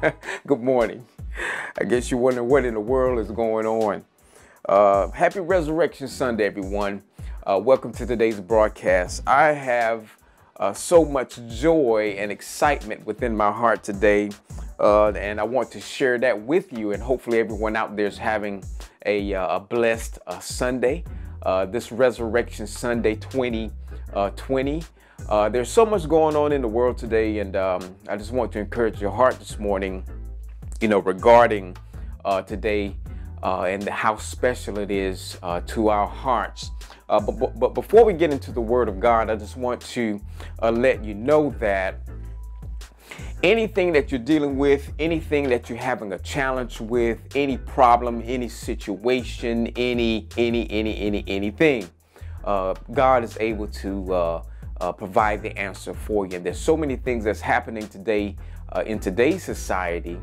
Good morning. I guess you're wondering what in the world is going on. Uh, happy Resurrection Sunday, everyone. Uh, welcome to today's broadcast. I have uh, so much joy and excitement within my heart today, uh, and I want to share that with you. And hopefully, everyone out there is having a, uh, a blessed uh, Sunday. this Resurrection Sunday 2020. Uh, there's so much going on in the world today, and um, I just want to encourage your heart this morning, you know, regarding uh, today uh, and how special it is uh, to our hearts. Uh, but, but, before we get into the Word of God, I just want to uh, let you know that anything that you're dealing with, anything that you're having a challenge with, any problem, any situation, any, any, any, any, anything, God is able to uh, provide the answer for you. And there's so many things that's happening today uh, in today's society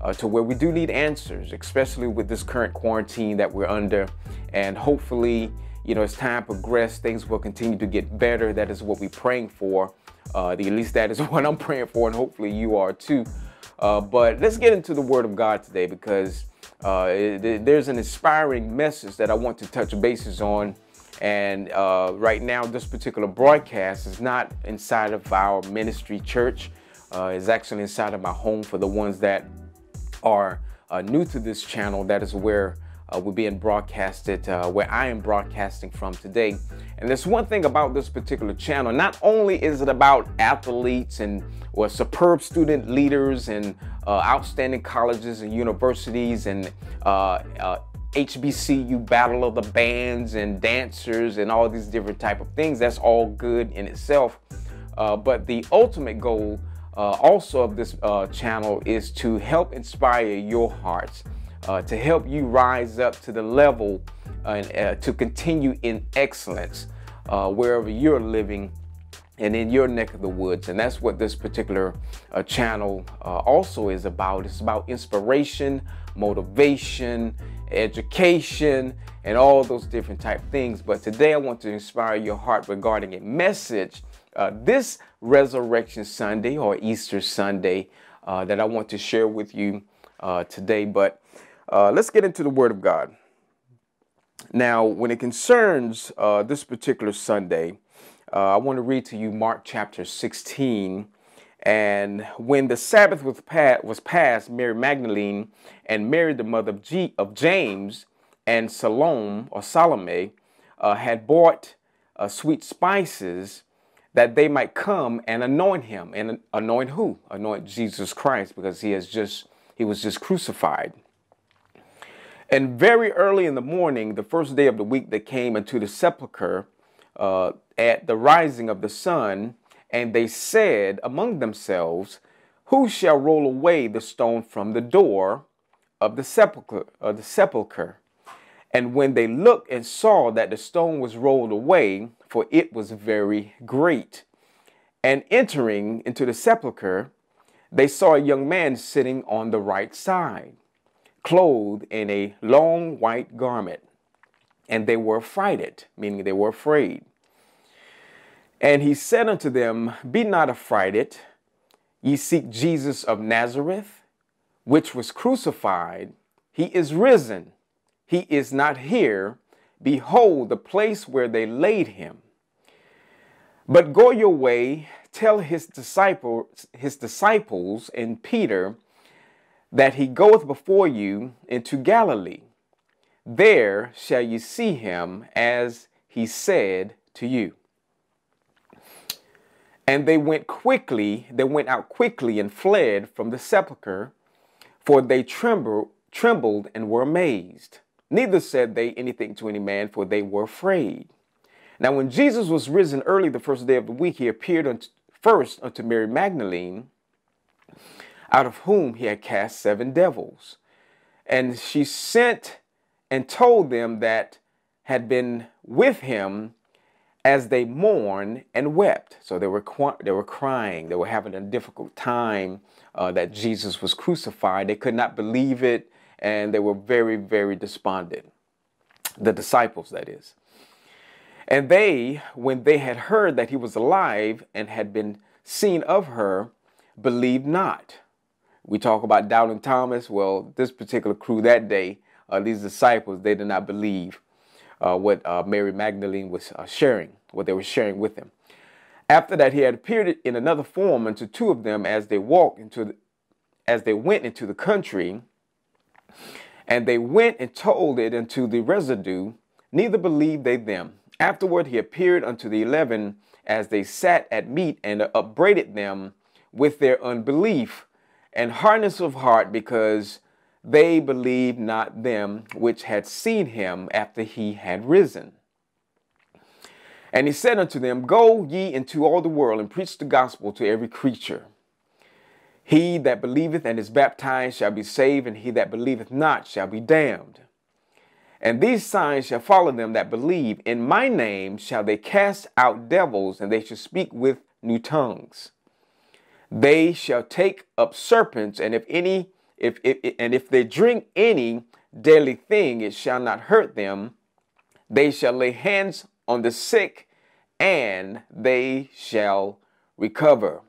uh, to where we do need answers, especially with this current quarantine that we're under. And hopefully, you know, as time progresses, things will continue to get better. That is what we're praying for. Uh, at least that is what I'm praying for, and hopefully you are too. Uh, but let's get into the Word of God today because uh, it, there's an inspiring message that I want to touch bases on and uh, right now, this particular broadcast is not inside of our ministry church. Uh, it's actually inside of my home for the ones that are uh, new to this channel. That is where uh, we're being broadcasted, uh, where I am broadcasting from today. And there's one thing about this particular channel. Not only is it about athletes and or superb student leaders and uh, outstanding colleges and universities and HBCU battle of the bands and dancers and all these different type of things. That's all good in itself. Uh, but the ultimate goal uh, also of this uh, channel is to help inspire your hearts, uh, to help you rise up to the level and uh, to continue in excellence uh, wherever you're living and in your neck of the woods. And that's what this particular channel also is about. It's about inspiration, motivation, education, and all those different type things. But today I want to inspire your heart regarding a message uh, this Resurrection Sunday or Easter Sunday uh, that I want to share with you uh, today. But uh, let's get into the Word of God. Now, when it concerns uh, this particular Sunday, uh, I want to read to you Mark chapter 16 and when the Sabbath was, pa- was passed, Mary Magdalene and Mary, the mother of, G- of James, and Salome or Salome uh, had bought uh, sweet spices that they might come and anoint him. And anoint who? Anoint Jesus Christ because he has just he was just crucified. And very early in the morning, the first day of the week, they came into the sepulchre uh, at the rising of the sun and they said among themselves, Who shall roll away the stone from the door of the sepulchre? Of the sepulchre? And when they looked and saw that the stone was rolled away, for it was very great, and entering into the sepulchre, they saw a young man sitting on the right side, clothed in a long white garment. And they were affrighted, meaning they were afraid. And he said unto them, Be not affrighted. Ye seek Jesus of Nazareth, which was crucified. He is risen. He is not here. Behold, the place where they laid him. But go your way, tell his disciples, his disciples and Peter that he goeth before you into Galilee. There shall ye see him as he said to you. And they went quickly, they went out quickly and fled from the sepulchre, for they trembled, trembled and were amazed. Neither said they anything to any man, for they were afraid. Now, when Jesus was risen early the first day of the week, he appeared unto, first unto Mary Magdalene, out of whom he had cast seven devils. And she sent and told them that had been with him as they mourned and wept. So they were, they were crying. They were having a difficult time uh, that Jesus was crucified. They could not believe it, and they were very, very despondent. The disciples, that is. And they, when they had heard that he was alive and had been seen of her, believed not. We talk about doubting Thomas. Well, this particular crew that day, uh, these disciples, they did not believe uh, what uh, Mary Magdalene was uh, sharing, what they were sharing with him. After that, he had appeared in another form unto two of them as they walked into, the, as they went into the country, and they went and told it unto the residue. Neither believed they them. Afterward, he appeared unto the eleven as they sat at meat and upbraided them with their unbelief and hardness of heart because they believed not them which had seen him after he had risen. And he said unto them, Go ye into all the world and preach the gospel to every creature. He that believeth and is baptized shall be saved, and he that believeth not shall be damned. And these signs shall follow them that believe. In my name shall they cast out devils, and they shall speak with new tongues. They shall take up serpents, and if any if, if and if they drink any deadly thing, it shall not hurt them. They shall lay hands on the sick, and they shall recover.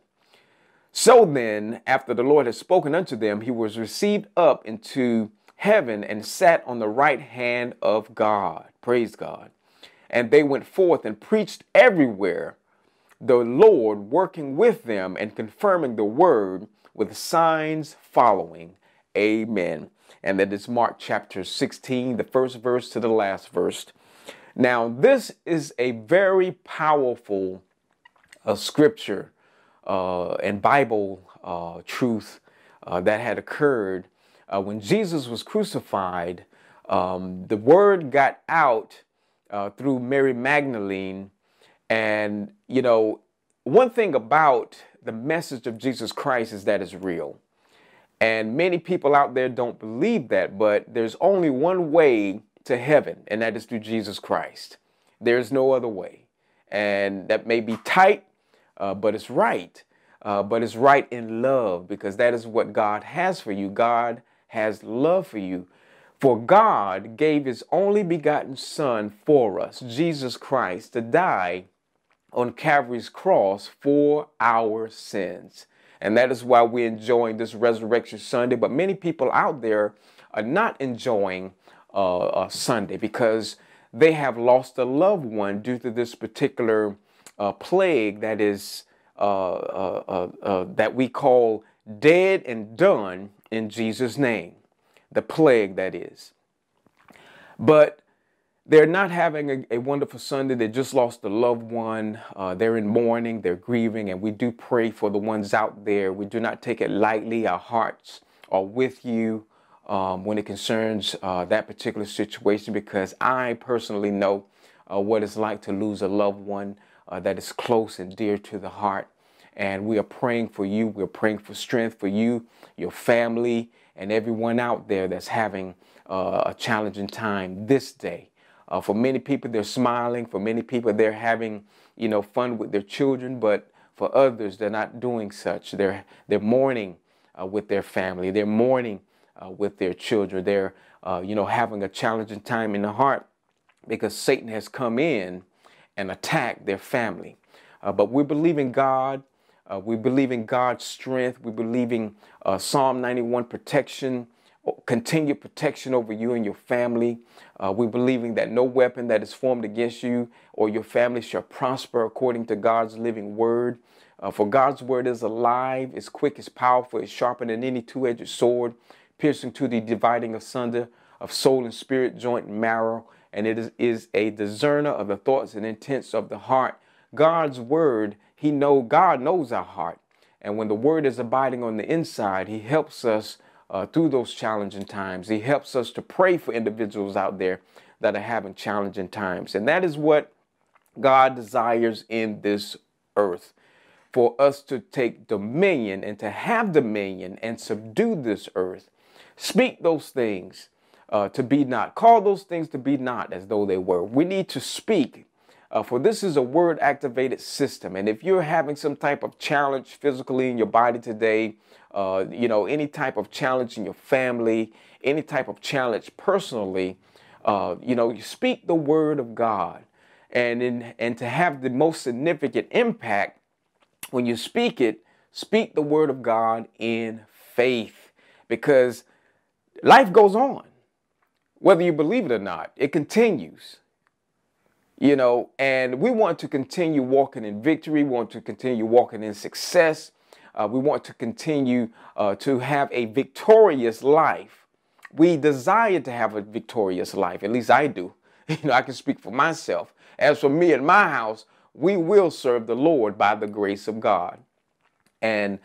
So then, after the Lord had spoken unto them, he was received up into heaven and sat on the right hand of God. Praise God. And they went forth and preached everywhere, the Lord working with them and confirming the word with signs following. Amen. And that is Mark chapter 16, the first verse to the last verse. Now, this is a very powerful uh, scripture uh, and Bible uh, truth uh, that had occurred uh, when Jesus was crucified. Um, the word got out uh, through Mary Magdalene. And, you know, one thing about the message of Jesus Christ is that it's real. And many people out there don't believe that, but there's only one way to heaven, and that is through Jesus Christ. There's no other way. And that may be tight, uh, but it's right. Uh, but it's right in love because that is what God has for you. God has love for you. For God gave his only begotten Son for us, Jesus Christ, to die on Calvary's cross for our sins. And that is why we're enjoying this Resurrection Sunday. But many people out there are not enjoying uh, Sunday because they have lost a loved one due to this particular uh, plague that is uh, uh, uh, uh, that we call dead and done in Jesus' name. The plague that is. But they're not having a, a, wonderful Sunday. They just lost a loved one. Uh, they're in mourning, they're grieving, and we do pray for the ones out there. We do not take it lightly. Our hearts are with you um, when it concerns uh, that particular situation because I personally know uh, what it's like to lose a loved one uh, that is close and dear to the heart. And we are praying for you. We're praying for strength for you, your family, and everyone out there that's having uh, a challenging time this day. Uh, for many people, they're smiling. For many people, they're having, you know, fun with their children. But for others, they're not doing such. They're they're mourning uh, with their family. They're mourning uh, with their children. They're, uh, you know, having a challenging time in the heart because Satan has come in and attacked their family. Uh, but we believe in God. Uh, we believe in God's strength. We believe in Psalm 91 protection continued protection over you and your family. Uh, we're believing that no weapon that is formed against you or your family shall prosper according to God's living word. Uh, for God's word is alive, is quick, is powerful, is sharper than any two edged sword, piercing to the dividing asunder of soul and spirit, joint and marrow, and it is, is a discerner of the thoughts and intents of the heart. God's word, He know God knows our heart. And when the word is abiding on the inside, He helps us uh, through those challenging times. He helps us to pray for individuals out there that are having challenging times. And that is what God desires in this earth for us to take dominion and to have dominion and subdue this earth. Speak those things uh, to be not. Call those things to be not as though they were. We need to speak. Uh, for this is a word activated system. And if you're having some type of challenge physically in your body today, uh, you know, any type of challenge in your family, any type of challenge personally, uh, you know, you speak the word of God. And, in, and to have the most significant impact when you speak it, speak the word of God in faith because life goes on. Whether you believe it or not, it continues. You know, and we want to continue walking in victory, we want to continue walking in success. Uh, we want to continue uh, to have a victorious life. We desire to have a victorious life, at least I do. You know, I can speak for myself. As for me and my house, we will serve the Lord by the grace of God. And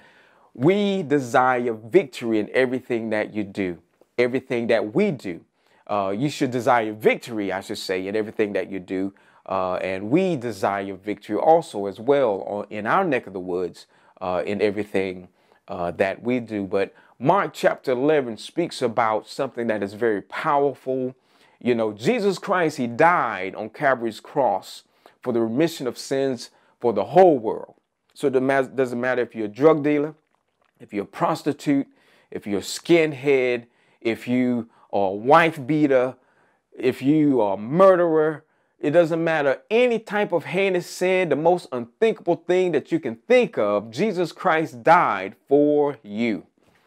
we desire victory in everything that you do, everything that we do. Uh, you should desire victory, I should say, in everything that you do. Uh, and we desire victory also as well in our neck of the woods uh, in everything uh, that we do. But Mark chapter 11 speaks about something that is very powerful. You know, Jesus Christ, he died on Calvary's cross for the remission of sins for the whole world. So it doesn't matter if you're a drug dealer, if you're a prostitute, if you're a skinhead, if you are a wife beater, if you are a murderer, it doesn't matter any type of heinous sin, the most unthinkable thing that you can think of, Jesus Christ died for you.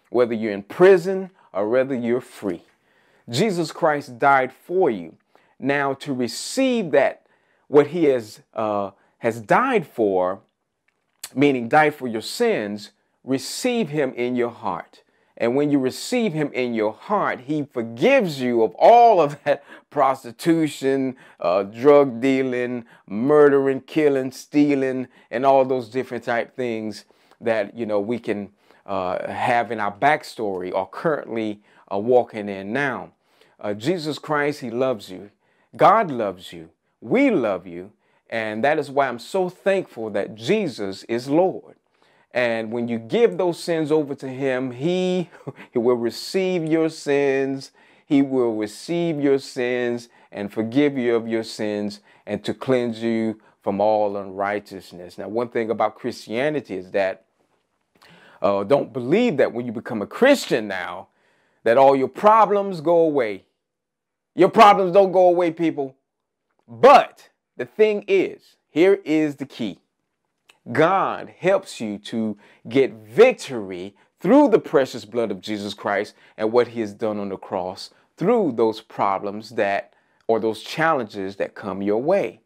Whether you're in prison or whether you're free. Jesus Christ died for you. Now to receive that, what he has, uh, has died for, meaning died for your sins, receive him in your heart. And when you receive him in your heart, he forgives you of all of that prostitution, uh, drug dealing, murdering, killing, stealing, and all those different type things that, you know, we can uh, have in our backstory or currently uh, walking in now. Uh, Jesus Christ, he loves you. God loves you. We love you. And that is why I'm so thankful that Jesus is Lord. And when you give those sins over to him, he, he will receive your sins. He will receive your sins and forgive you of your sins and to cleanse you from all unrighteousness. Now, one thing about Christianity is that uh, don't believe that when you become a Christian now, that all your problems go away. Your problems don't go away, people. But the thing is, here is the key. God helps you to get victory through the precious blood of Jesus Christ and what he has done on the cross through those problems that or those challenges that come your way.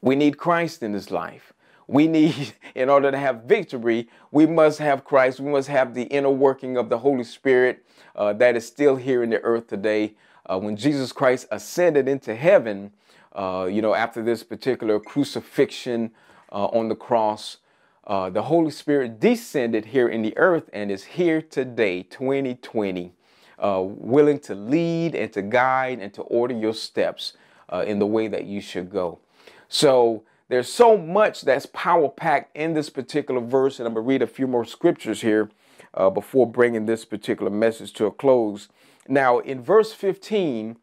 We need Christ in this life. We need, in order to have victory, we must have Christ. We must have the inner working of the Holy Spirit uh, that is still here in the earth today. Uh, when Jesus Christ ascended into heaven, uh, you know, after this particular crucifixion, uh, on the cross. Uh, the Holy Spirit descended here in the earth and is here today, 2020, uh, willing to lead and to guide and to order your steps uh, in the way that you should go. So there's so much that's power packed in this particular verse, and I'm going to read a few more scriptures here uh, before bringing this particular message to a close. Now, in verse 15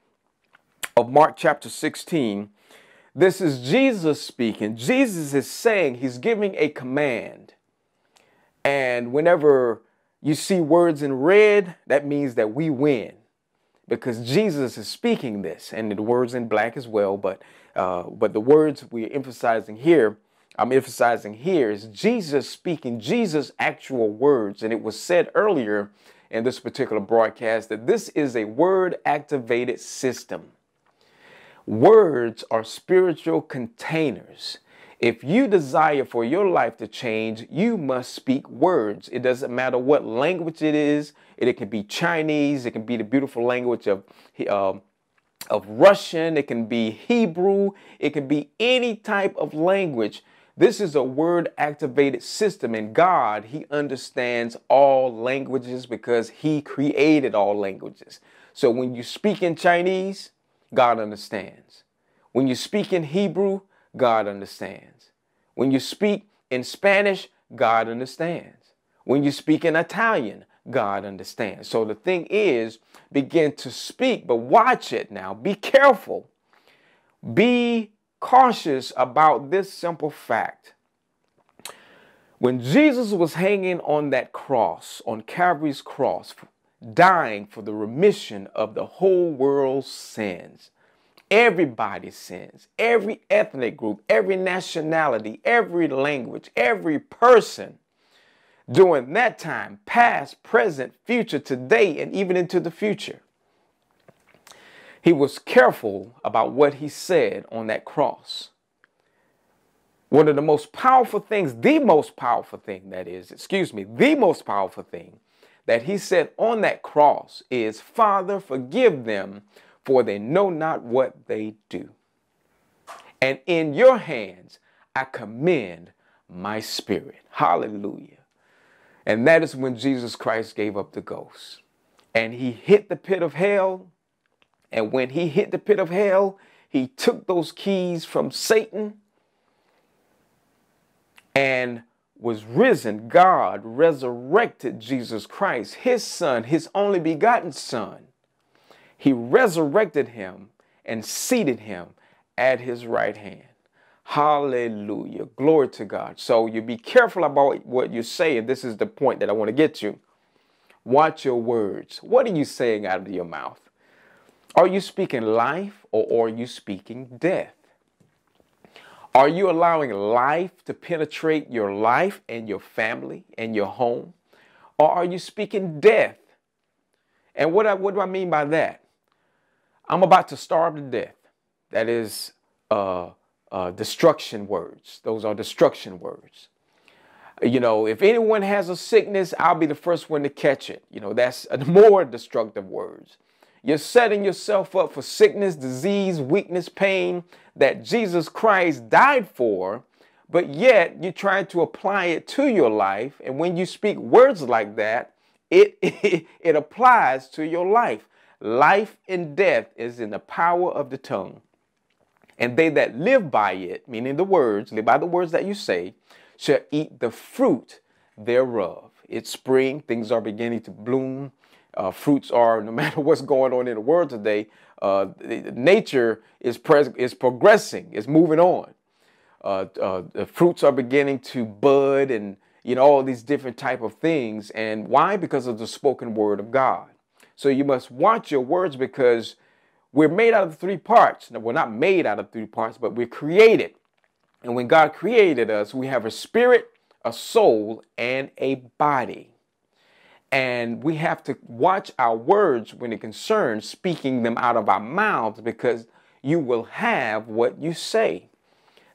of Mark chapter 16, this is Jesus speaking. Jesus is saying, he's giving a command. And whenever you see words in red, that means that we win because Jesus is speaking this, and the words in black as well. But uh, but the words we're emphasizing here, I'm emphasizing here, is Jesus speaking Jesus' actual words, and it was said earlier in this particular broadcast that this is a word activated system. Words are spiritual containers. If you desire for your life to change, you must speak words. It doesn't matter what language it is. It, it can be Chinese. It can be the beautiful language of, uh, of Russian. It can be Hebrew. It can be any type of language. This is a word activated system, and God, He understands all languages because He created all languages. So when you speak in Chinese, God understands. When you speak in Hebrew, God understands. When you speak in Spanish, God understands. When you speak in Italian, God understands. So the thing is, begin to speak, but watch it now. Be careful. Be cautious about this simple fact. When Jesus was hanging on that cross, on Calvary's cross, dying for the remission of the whole world's sins. Everybody's sins, every ethnic group, every nationality, every language, every person. during that time, past, present, future, today, and even into the future. He was careful about what he said on that cross. One of the most powerful things, the most powerful thing that is, excuse me, the most powerful thing that he said on that cross is, Father, forgive them, for they know not what they do. And in your hands I commend my spirit. Hallelujah. And that is when Jesus Christ gave up the ghost. And he hit the pit of hell. And when he hit the pit of hell, he took those keys from Satan and was risen. God resurrected Jesus Christ, his son, his only begotten son. He resurrected him and seated him at his right hand. Hallelujah. Glory to God. So you be careful about what you say. And this is the point that I want to get to. Watch your words. What are you saying out of your mouth? Are you speaking life or are you speaking death? Are you allowing life to penetrate your life and your family and your home? Or are you speaking death? And what, I, what do I mean by that? I'm about to starve to death. That is uh, uh, destruction words. Those are destruction words. You know, if anyone has a sickness, I'll be the first one to catch it. You know, that's more destructive words. You're setting yourself up for sickness, disease, weakness, pain that Jesus Christ died for, but yet you're trying to apply it to your life. And when you speak words like that, it, it, it applies to your life. Life and death is in the power of the tongue. And they that live by it, meaning the words, live by the words that you say, shall eat the fruit thereof. It's spring, things are beginning to bloom. Uh, fruits are, no matter what's going on in the world today, uh, nature is, pres- is progressing, is moving on. Uh, uh, the fruits are beginning to bud and you know all these different type of things and why because of the spoken word of god so you must watch your words because we're made out of three parts. Now, we're not made out of three parts, but we're created. And when God created us, we have a spirit, a soul, and a body. And we have to watch our words when it concerns speaking them out of our mouths because you will have what you say.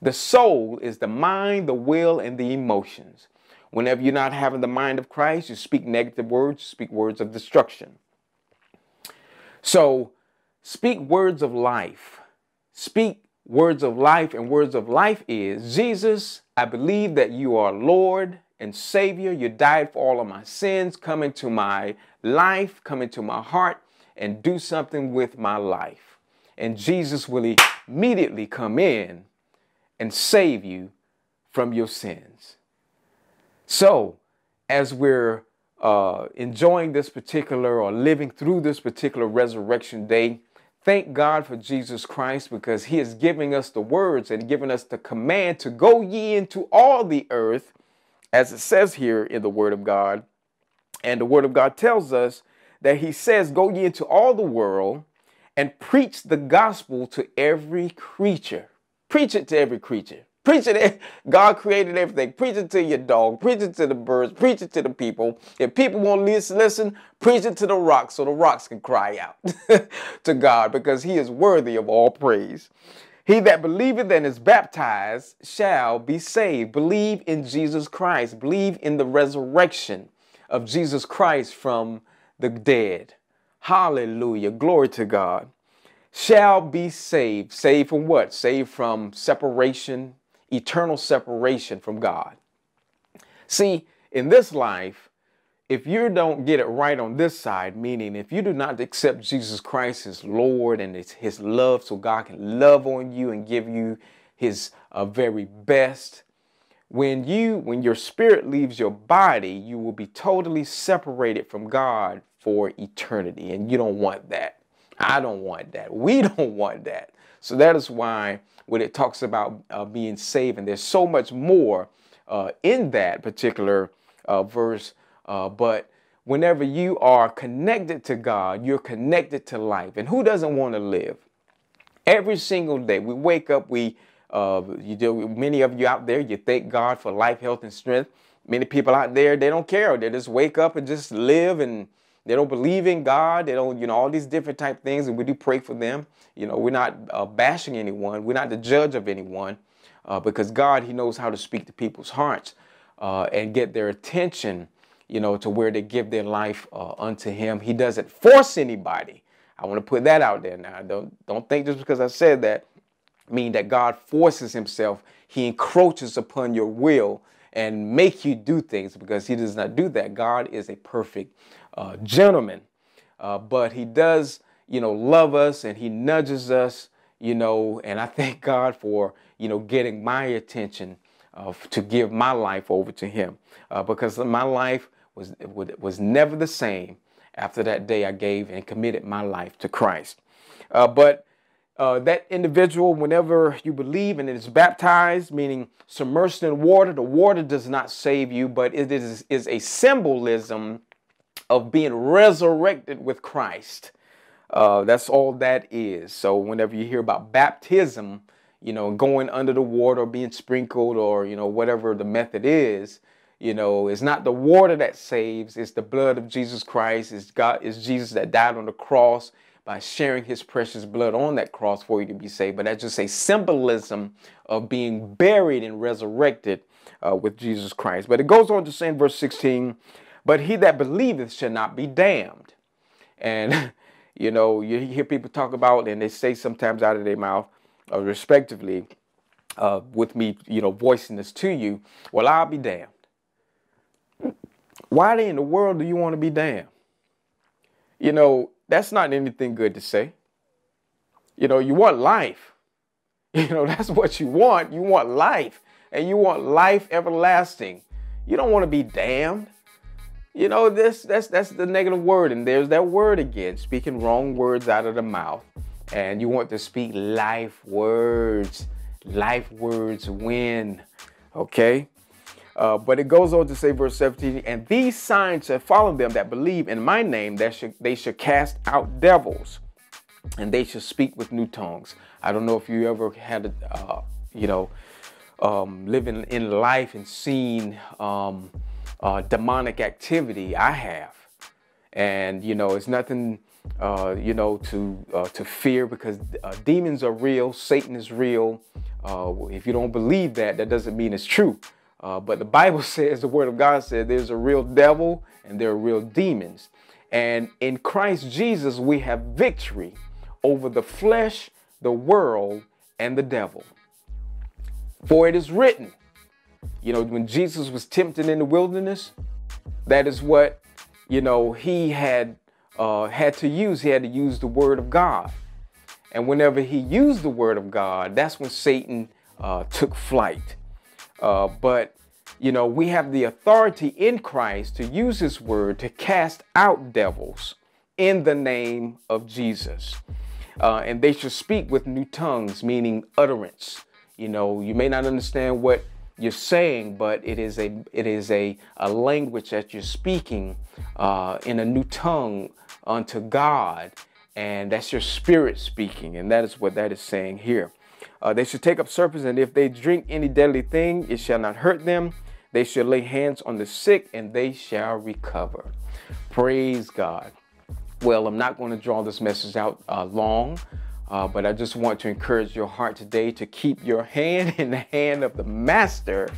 The soul is the mind, the will, and the emotions. Whenever you're not having the mind of Christ, you speak negative words, you speak words of destruction. So, Speak words of life. Speak words of life, and words of life is Jesus, I believe that you are Lord and Savior. You died for all of my sins. Come into my life, come into my heart, and do something with my life. And Jesus will immediately come in and save you from your sins. So, as we're uh, enjoying this particular or living through this particular resurrection day, Thank God for Jesus Christ because he is giving us the words and giving us the command to go ye into all the earth, as it says here in the Word of God. And the Word of God tells us that he says, Go ye into all the world and preach the gospel to every creature. Preach it to every creature. Preach it. God created everything. Preach it to your dog. Preach it to the birds. Preach it to the people. If people won't listen, preach it to the rocks so the rocks can cry out to God because he is worthy of all praise. He that believeth and is baptized shall be saved. Believe in Jesus Christ. Believe in the resurrection of Jesus Christ from the dead. Hallelujah. Glory to God. Shall be saved. Saved from what? Saved from separation eternal separation from God. See, in this life, if you don't get it right on this side, meaning if you do not accept Jesus Christ as Lord and his, his love so God can love on you and give you his uh, very best, when you when your spirit leaves your body, you will be totally separated from God for eternity and you don't want that. I don't want that. We don't want that. So that is why when it talks about uh, being saved, and there's so much more uh, in that particular uh, verse, uh, but whenever you are connected to God, you're connected to life. And who doesn't want to live? Every single day, we wake up, we uh, you do, many of you out there, you thank God for life, health, and strength. many people out there, they don't care. They just wake up and just live and they don't believe in God. They don't, you know, all these different type things. And we do pray for them. You know, we're not uh, bashing anyone. We're not the judge of anyone uh, because God, He knows how to speak to people's hearts uh, and get their attention, you know, to where they give their life uh, unto Him. He doesn't force anybody. I want to put that out there now. Don't don't think just because I said that mean that God forces Himself. He encroaches upon your will and make you do things because He does not do that. God is a perfect uh, gentleman, uh, but He does, you know, love us and He nudges us, you know. And I thank God for you know getting my attention uh, to give my life over to Him uh, because my life was was never the same after that day I gave and committed my life to Christ. Uh, but uh, that individual, whenever you believe and is baptized, meaning submerged in water, the water does not save you, but it is, is a symbolism of being resurrected with Christ. Uh, that's all that is. So whenever you hear about baptism, you know, going under the water, being sprinkled, or you know, whatever the method is, you know, it's not the water that saves, it's the blood of Jesus Christ. It's God, it's Jesus that died on the cross by sharing his precious blood on that cross for you to be saved. But that's just a symbolism of being buried and resurrected uh, with Jesus Christ. But it goes on to say in verse 16, but he that believeth shall not be damned. And, you know, you hear people talk about, and they say sometimes out of their mouth, uh, respectively, uh, with me, you know, voicing this to you, well, I'll be damned. Why in the world do you want to be damned? You know, that's not anything good to say. You know, you want life. You know, that's what you want. You want life. And you want life everlasting. You don't want to be damned. You know, this that's that's the negative word. And there's that word again, speaking wrong words out of the mouth. And you want to speak life words. Life words win. Okay? Uh, but it goes on to say, verse 17, and these signs shall follow them that believe in my name, that should, they should cast out devils, and they should speak with new tongues. I don't know if you ever had, uh, you know, um, living in life and seen um, uh, demonic activity. I have, and you know, it's nothing. Uh, you know, to uh, to fear because uh, demons are real, Satan is real. Uh, if you don't believe that, that doesn't mean it's true. Uh, but the Bible says, the Word of God says, there's a real devil and there are real demons. And in Christ Jesus, we have victory over the flesh, the world, and the devil. For it is written, you know, when Jesus was tempted in the wilderness, that is what, you know, he had uh, had to use. He had to use the Word of God. And whenever he used the Word of God, that's when Satan uh, took flight. Uh, but, you know, we have the authority in Christ to use his word to cast out devils in the name of Jesus. Uh, and they should speak with new tongues, meaning utterance. You know, you may not understand what you're saying, but it is a it is a, a language that you're speaking uh, in a new tongue unto God, and that's your spirit speaking, and that is what that is saying here. Uh, they should take up serpents, and if they drink any deadly thing, it shall not hurt them. They shall lay hands on the sick, and they shall recover. Praise God. Well, I'm not going to draw this message out uh, long, uh, but I just want to encourage your heart today to keep your hand in the hand of the Master,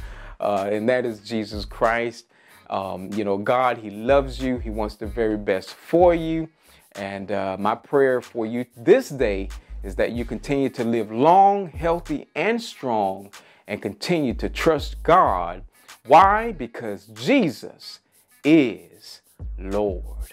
uh, and that is Jesus Christ. Um, you know, God, He loves you. He wants the very best for you. And uh, my prayer for you this day is that you continue to live long, healthy, and strong and continue to trust God. Why? Because Jesus is Lord.